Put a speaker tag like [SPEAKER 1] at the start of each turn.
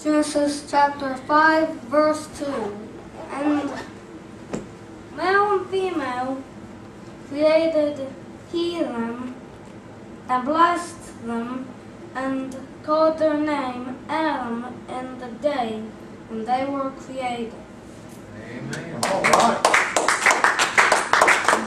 [SPEAKER 1] Genesis chapter 5, verse 2. And male and female created he them, and blessed them, and called their name Adam in the day when they were created.